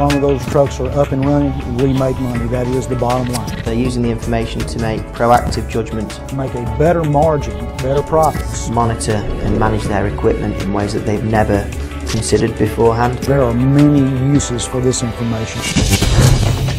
long as those trucks are up and running, we make money. That is the bottom line. They're using the information to make proactive judgments, Make a better margin, better profits. monitor and manage their equipment in ways that they've never considered beforehand. There are many uses for this information.